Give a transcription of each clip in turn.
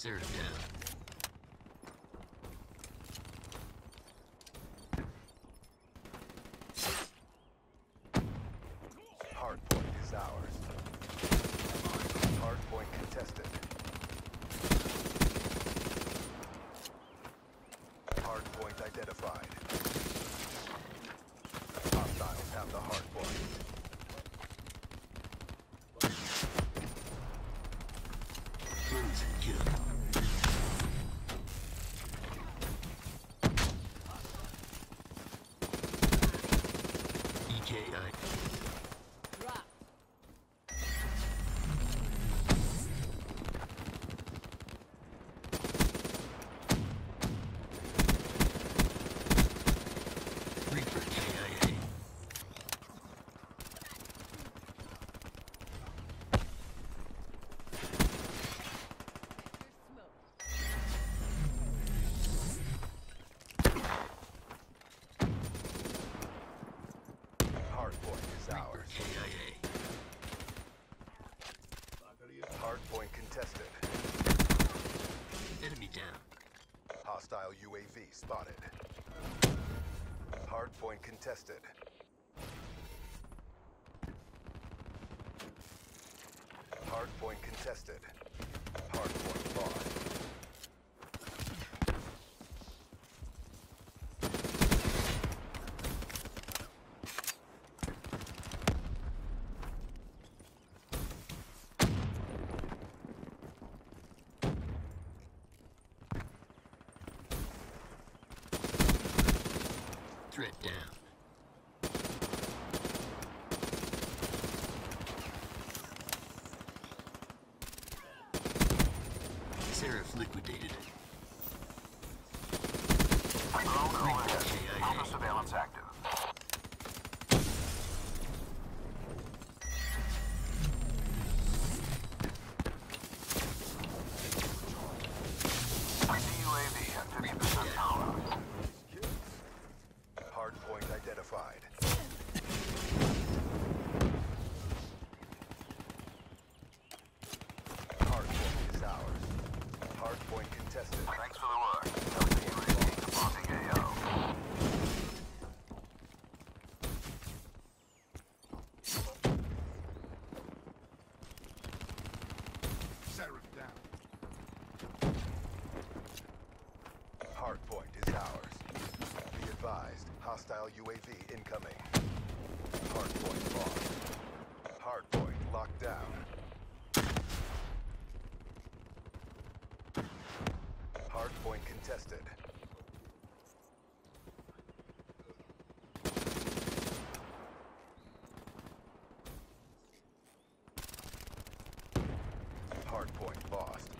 Seraph down. Hardpoint is ours. Hardpoint contested. Hardpoint identified. Hostiles have the hardpoint. Cleanse and kill. EKI. Reaper KIA. Hardpoint is Reaper ours. KIA. Hardpoint contested. Enemy down. Hostile UAV spotted. Hardpoint contested. Hardpoint contested. Hardpoint lost. Threat down. Seraph liquidated. KIA. surveillance active. UAV at 50% power. Hardpoint identified. Hardpoint is ours. Hardpoint contested. Thanks for the work. Healthy UAV departing AO. Seraph down. Hardpoint is ours. Be advised, hostile UAV incoming. Hardpoint lost. Hardpoint locked down. Hardpoint contested. Hardpoint lost.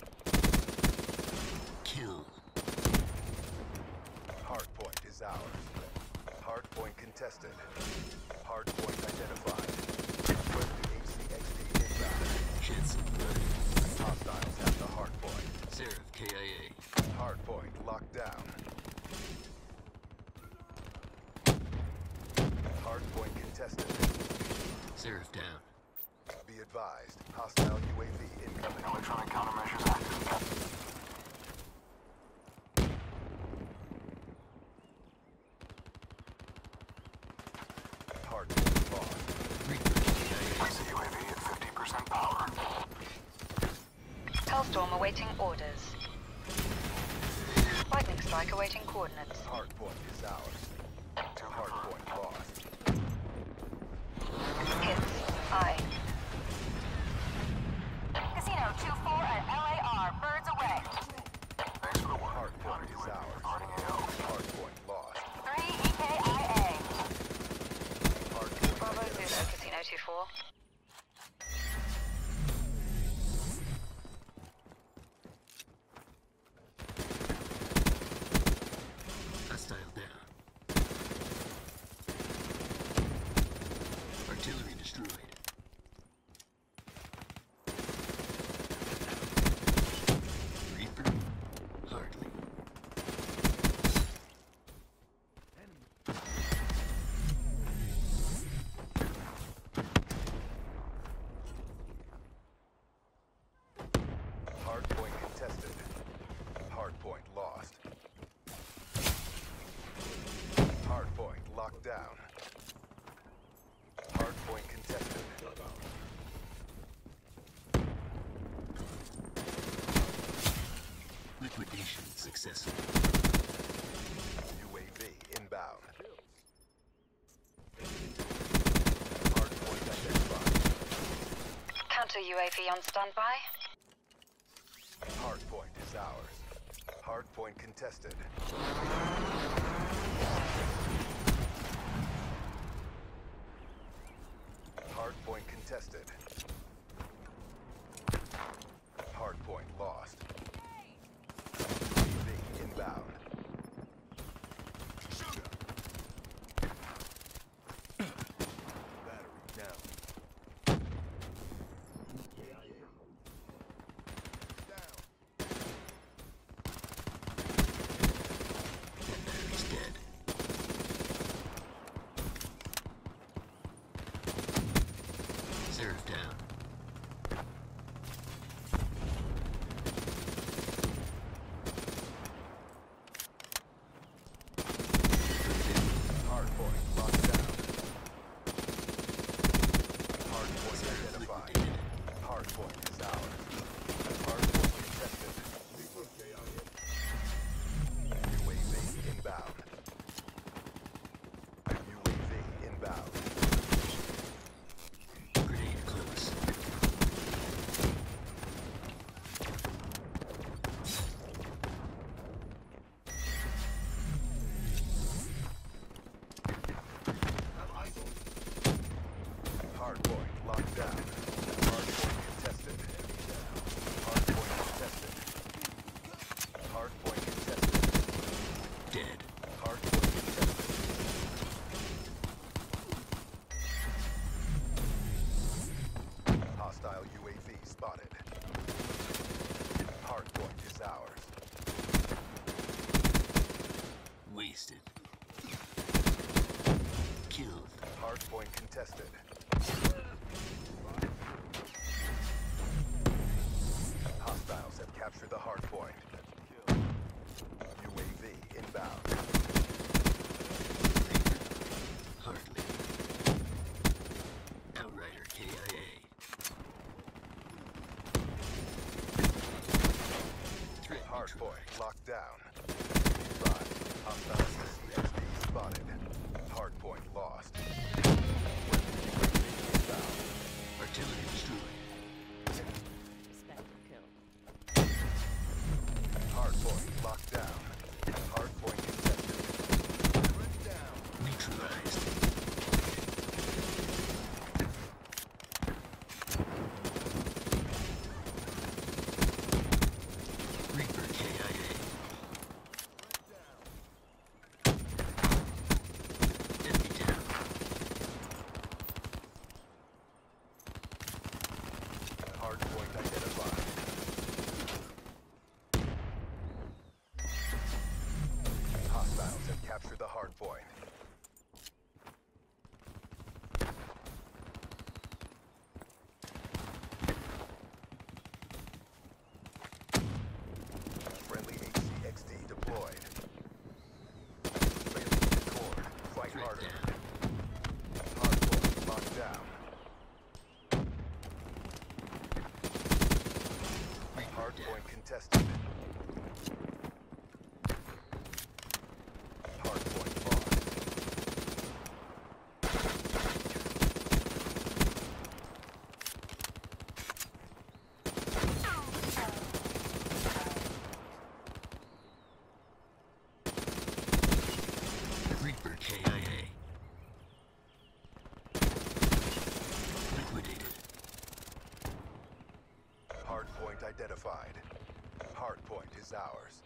Kill. Hardpoint is ours. Hardpoint contested. Hardpoint identified. Friendly HCXD inbound. Shed some blood. Hostiles have the hardpoint. Seraph KIA. Hardpoint locked down. Hardpoint contested. Seraph down. Be advised, hostile UAV incoming. Electronic countermeasures active. Hardpoint lost. Reaper KIA. Place the UAV at 50% power. Hellstorm awaiting orders. Lightning strike awaiting coordinates. Hardpoint is ours. Hardpoint lost. Hits. Aye. Casino 2-4 at LAR. Birds away. Thanks for the work. Hardpoint is ours. Hardpoint lost. 3 EKIA. Hardpoint Bravo Zulu. Casino 2-4. contested. Hardpoint lost. Hardpoint locked down. Hardpoint contested. Liquidation successful. UAV inbound. Hardpoint identified. Counter UAV on standby. Hardpoint is ours. Hardpoint contested. Hardpoint contested. Hardpoint lost. UAV inbound. Battery down. Down. That battery's dead. Seraph down. Hardpoint locked down. Hardpoint identified. Liquidated. Hardpoint is ours. Hardpoint contested. UAV inbound. UAV inbound. Grenade close. Hardpoint locked down. Hardpoint contested. Hardpoint contested. Hardpoint contested. Dead. Hardpoint contested. Hostile UAV spotted. Hardpoint is ours. Wasted. Killed. Hardpoint contested. Hostiles have captured the hardpoint. UAV inbound. Hardly. Outrider KIA. Hardpoint locked down. Five. Hostiles spotted. Hardpoint lost. Artillery destroyed. Hardpoint locked down. Hardpoint contested. Down. Neutralized. Reaper KIA. Enemy down. Hardpoint identified. Captured the hardpoint. Friendly HCXD deployed. Failure to record. Fight Threat harder. down. Hardpoint locked down. Reaper Hardpoint contested. Hardpoint lost. Reaper KIA. Liquidated. Hardpoint identified. Hardpoint is ours.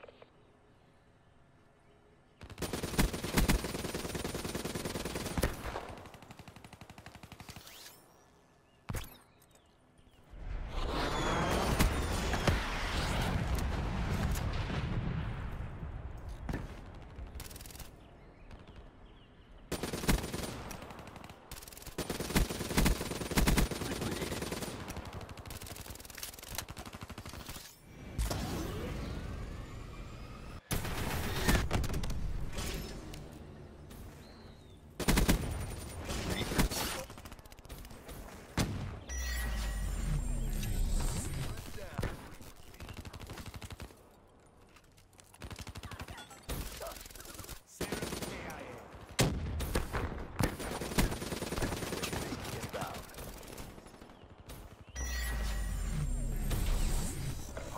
Liquidated.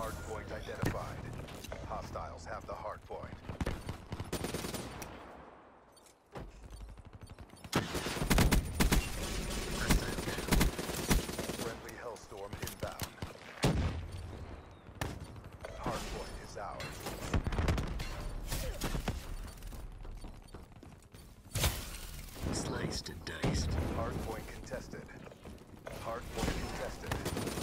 Identified. Hostiles have the hard point. Hostile. Friendly Hellstorm inbound. Hardpoint is ours. Sliced and diced. Hardpoint contested. Hardpoint contested.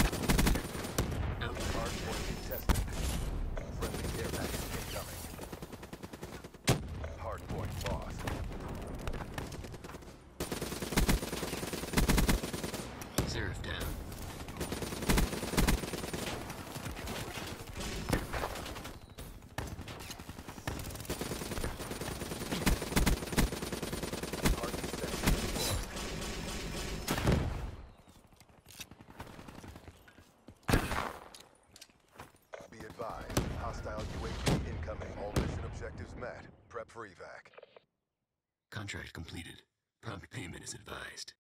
Friendly. Care package incoming. Hardpoint lost. Seraph down. Hardpoint section deployed. Be advised, hostile UAV incoming. All mission objectives met. Prep for evac. Contract completed. Prompt payment is advised.